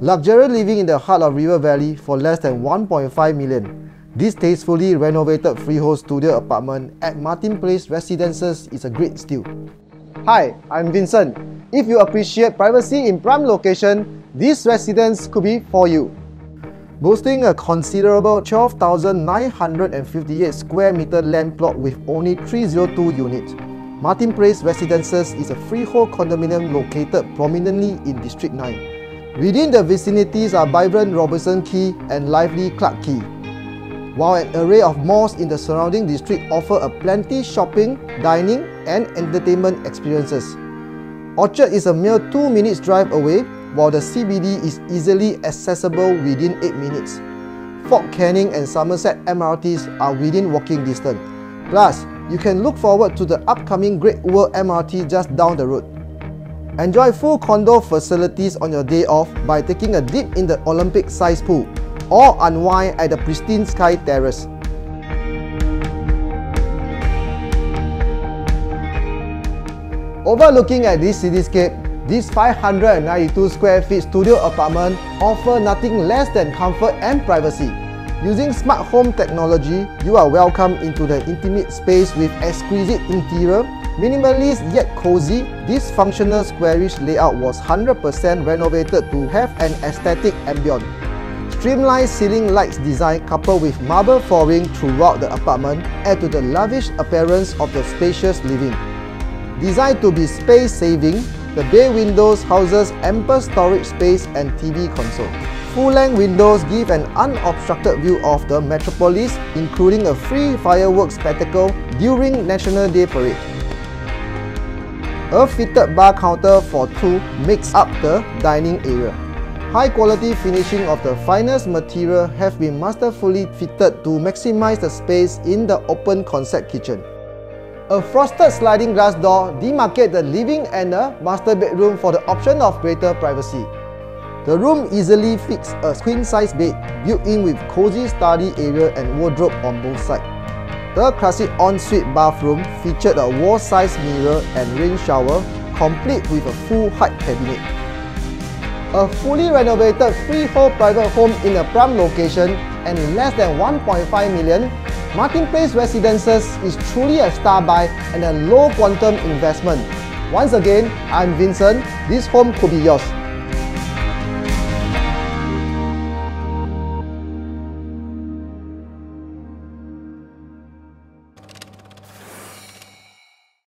Luxury living in the heart of River Valley for less than 1.5 million. This tastefully renovated freehold studio apartment at Martin Place Residences is a great steal. Hi, I'm Vincent. If you appreciate privacy in prime location, this residence could be for you. Boasting a considerable 12,958 square meter land plot with only 302 units, Martin Place Residences is a freehold condominium located prominently in District 9. Within the vicinities are vibrant Robertson Quay and lively Clarke Quay. While an array of malls in the surrounding district offer a plenty shopping, dining and entertainment experiences. Orchard is a mere 2 minutes drive away while the CBD is easily accessible within 8 minutes. Fort Canning and Somerset MRTs are within walking distance. Plus, you can look forward to the upcoming Great World MRT just down the road. Enjoy full condo facilities on your day off by taking a dip in the Olympic-sized pool or unwind at the pristine Sky Terrace. Overlooking at this cityscape, this 592 square feet studio apartment offer nothing less than comfort and privacy. Using smart home technology, you are welcomed into the intimate space with exquisite interior Minimalist yet cozy, this functional squarish layout was 100% renovated to have an aesthetic ambience. Streamlined ceiling lights design coupled with marble flooring throughout the apartment add to the lavish appearance of the spacious living. Designed to be space-saving, the bay windows houses ample storage space and TV console. Full-length windows give an unobstructed view of the metropolis, including a free fireworks spectacle during National Day Parade. A fitted bar counter for two makes up the dining area. High quality finishing of the finest material have been masterfully fitted to maximize the space in the open concept kitchen. A frosted sliding glass door demarcates the living and the master bedroom for the option of greater privacy. The room easily fits a queen-size bed built in with cozy study area and wardrobe on both sides. The classic ensuite bathroom featured a wall-sized mirror and rain shower, complete with a full height cabinet. A fully renovated freehold private home in a prime location and in less than 1.5 million, Martin Place Residences is truly a star buy and a low quantum investment. Once again, I'm Vincent. This home could be yours.